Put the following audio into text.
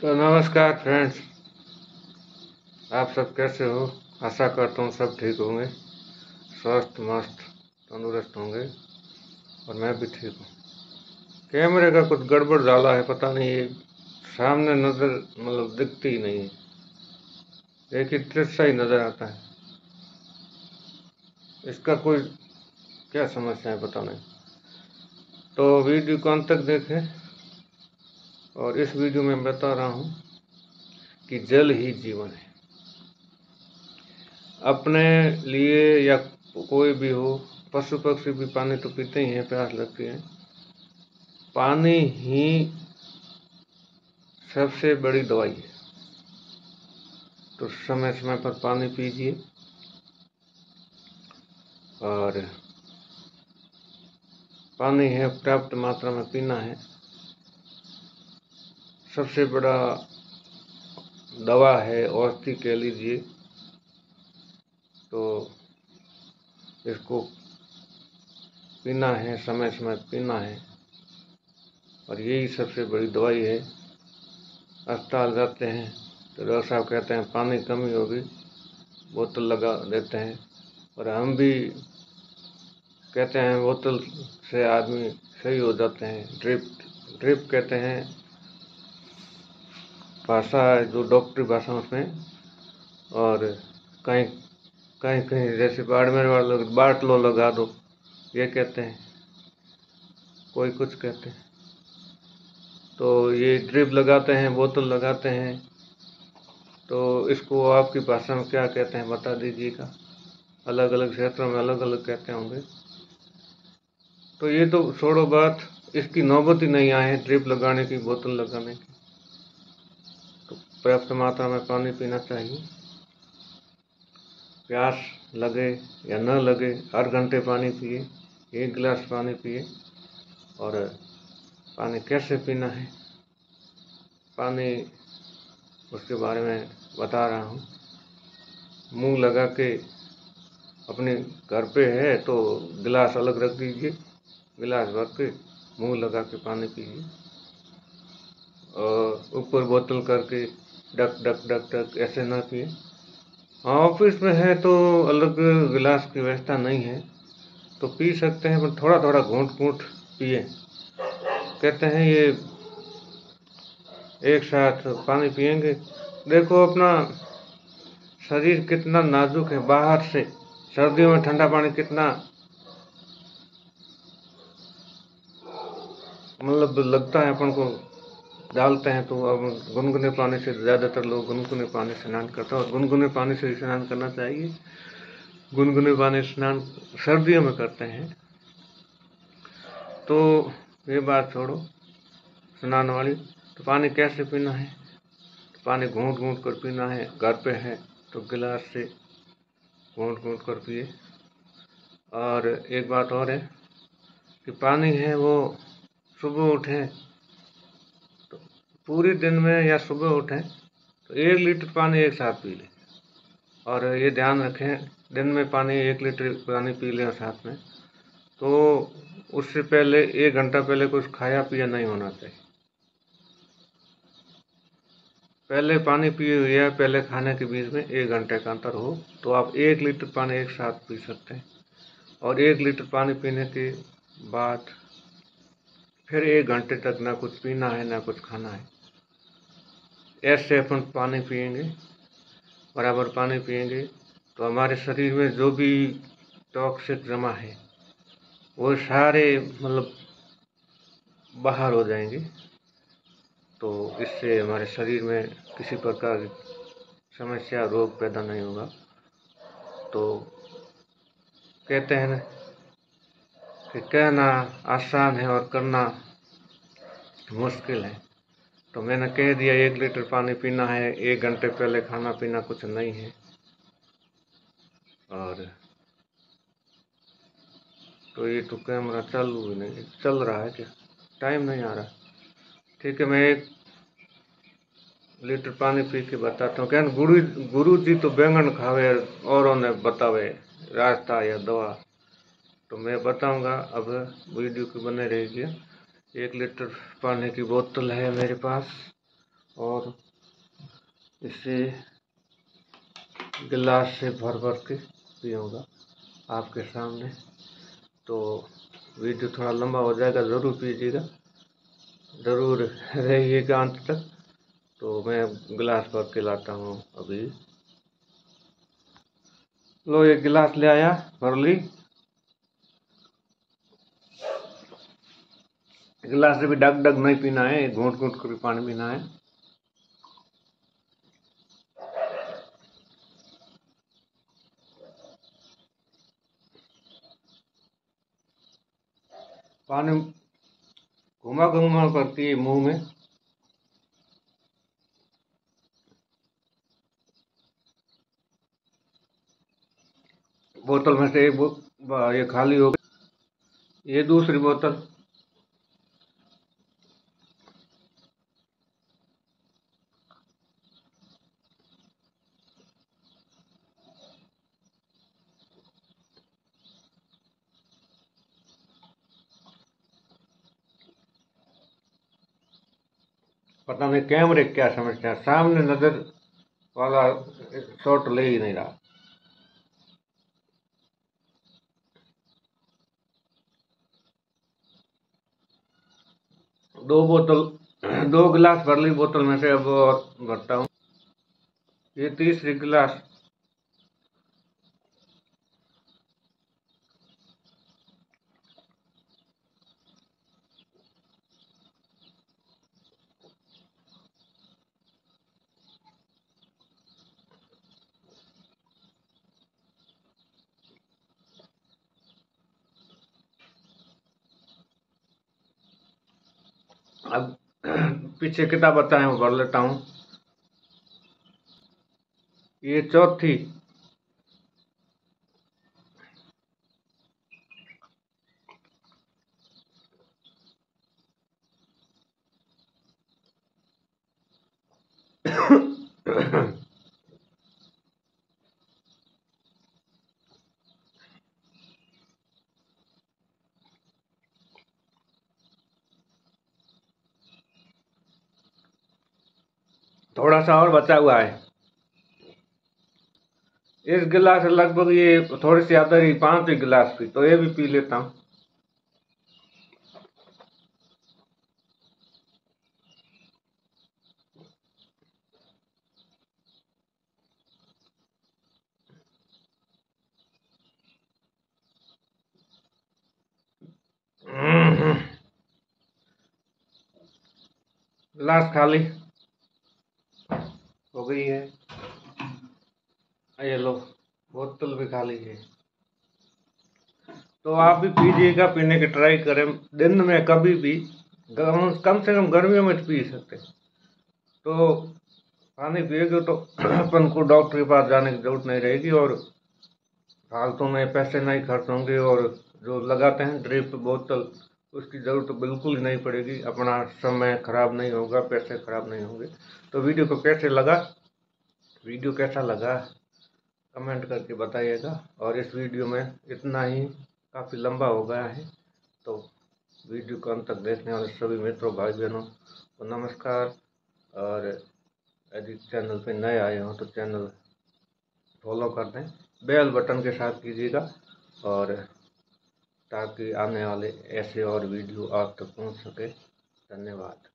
तो नमस्कार फ्रेंड्स। आप सब कैसे हो? आशा करता हूँ सब ठीक होंगे। स्वस्थ, मस्त, तंदुरुस्त होंगे और मैं भी ठीक हूँ। कैमरे का कुछ गड़बड़ डाला है, पता नहीं, ये सामने नज़र मतलब दिखती ही नहीं है। एक ही दृश्य ही नज़र आता है। इसका कोई क्या समस्या है पता नहीं। तो वीडियो कौन तक देखें। और इस वीडियो में बता रहा हूँ कि जल ही जीवन है। अपने लिए या कोई भी हो पशु पक्षी भी पानी तो पीते ही हैं, प्यास लगती है। पानी ही सबसे बड़ी दवाई है। तो समय समय पर पानी पीजिए। और पानी है, पर्याप्त मात्रा में पीना है। सबसे बड़ा दवा है, औषधि कह लीजिए तो इसको पीना है समय समय पीना है, और यही सबसे बड़ी दवाई है। अस्पताल जाते हैं तो डॉक्टर साहब कहते हैं, पानी कमी होगी, बोतल लगा देते हैं, और हम भी कहते हैं, बोतल से आदमी सही हो जाते हैं, ड्रिप ड्रिप कहते हैं भाषा है, जो डॉक्टरी भाषा उसमें। और कहीं कहीं कहीं, जैसे बाड़मेर वाले लोग बाट लो लगा दो, ये कहते हैं। कोई कुछ कहते हैं। तो ये ड्रिप लगाते हैं, बोतल लगाते हैं। तो इसको आपकी भाषा में क्या कहते हैं, बता दीजिएगा। अलग अलग क्षेत्रों में अलग अलग कहते होंगे। तो ये तो छोड़ो बात, इसकी नौबत ही नहीं आए ड्रिप लगाने की, बोतल लगाने की। पर्याप्त मात्रा में पानी पीना चाहिए। प्यास लगे या न लगे, हर घंटे पानी पिए, एक गिलास पानी पिए, और पानी कैसे पीना है, पानी उसके बारे में बता रहा हूँ। मुँह लगा के अपने घर पे है तो गिलास अलग रख दीजिए, गिलास भर के मुँह लगा के पानी पीजिए, और ऊपर बोतल करके डक डक डक डक, ऐसे ना पिए हाँ ऑफ़िस में है तो अलग गिलास की व्यवस्था नहीं है। तो पी सकते हैं, पर थोड़ा थोड़ा घूट घूट पिए। कहते हैं ये एक साथ पानी पियेंगे देखो अपना शरीर कितना नाजुक है, बाहर से। सर्दियों में ठंडा पानी कितना मतलब लगता है अपन को। डालते हैं तो अब गुनगुने पानी से ज़्यादातर लोग गुनगुने पानी से स्नान करते हैं। और गुनगुने पानी से स्नान करना चाहिए। गुनगुने पानी स्नान सर्दियों में करते हैं। तो ये बात छोड़ो, स्नान वाली। तो पानी कैसे पीना है? तो पानी घूट घूट कर पीना है। घर पे है तो गिलास से घूट घूट कर पिए। और एक बात और है कि पानी है वो सुबह उठे पूरे दिन में या सुबह उठें तो एक लीटर पानी एक साथ पी लें। और ये ध्यान रखें, दिन में पानी एक लीटर पानी पी लें साथ में। तो उससे पहले, एक घंटा पहले कुछ खाया पिया नहीं होना चाहिए। पहले पानी पिए हुए या पहले खाने के बीच में एक घंटे का अंतर हो तो आप एक लीटर पानी एक साथ पी सकते हैं। और एक लीटर पानी पीने के बाद फिर एक घंटे तक ना कुछ पीना है, ना कुछ खाना है। ऐसे अपन पानी पियेंगे, बराबर पानी पियेंगे तो हमारे शरीर में जो भी टॉक्सिक जमा है, वो सारे मतलब बाहर हो जाएँगे। तो इससे हमारे शरीर में किसी प्रकार की समस्या, रोग पैदा नहीं होगा। तो कहते हैं ना कि कहना आसान है और करना मुश्किल है। तो मैंने कह दिया, एक लीटर पानी पीना है, एक घंटे पहले खाना पीना कुछ नहीं है। और तो ये तो कैमरा चालू ही नहीं, चल रहा है क्या? टाइम नहीं आ रहा। ठीक है, मैं एक लीटर पानी पी के बताता हूँ। क्या गुरु गुरु जी तो बैंगन खावे, औरों ने बतावे, रास्ता या दवा। तो मैं बताऊँगा, अब वीडियो की बने रहेगी एक लीटर पानी की बोतल है मेरे पास और इसे गिलास से भर भर के पीऊँगा आपके सामने। तो वीडियो थोड़ा लंबा हो जाएगा, ज़रूर पीजिएगा, ज़रूर रहिएगा अंत तक। तो मैं गिलास भर के लाता हूँ अभी। लो, एक गिलास ले आया, भर ली। गिलास से भी डग डग नहीं पीना है, घूट घूट कर पानी पीना है। पानी घुमा घुमा करती है मुँह में। बोतल में से एक ये खाली हो गई। ये दूसरी बोतल। पता नहीं कैमरे क्या समझते हैं। सामने नज़र वाला शॉट ले ही नहीं रहा। दो बोतल, दो गिलास भर ली बोतल में से अब और भरता हूँ। ये तीसरी गिलास अब पीछे किताब बताए वो भर लेता हूँ। ये चौथी थोड़ा सा और बचा हुआ है। इस गिलास लगभग ये थोड़ी सी ज़्यादा ही पाँच ही गिलास पी तो ये भी पी लेता हूँ। गिलास खाली। हो गई है। ये लो, बोतल भी खाली है तो आप भी पीजिएगा, पीने की ट्राई करें। दिन में कभी भी कम से कम गर्मियों में पी सकते तो पानी पिएगे तो अपन को डॉक्टर के पास जाने की ज़रूरत नहीं रहेगी और फालतू में पैसे नहीं खर्च होंगे और जो लगाते हैं ड्रिप बोतल, उसकी ज़रूरत तो बिल्कुल ही नहीं पड़ेगी। अपना समय ख़राब नहीं होगा, पैसे ख़राब नहीं होंगे। तो वीडियो को कैसे लगा? वीडियो कैसा लगा, कमेंट करके बताइएगा। और इस वीडियो में इतना ही, काफ़ी लंबा हो गया है तो वीडियो को अंत तक देखने वाले सभी मित्रों भाई बहनों को नमस्कार। और यदि चैनल पे नए आए हों तो चैनल फॉलो कर दें, बेल बटन के साथ कीजिएगा। और ताकि आने वाले ऐसे और वीडियो आप तक पहुँच सके। धन्यवाद।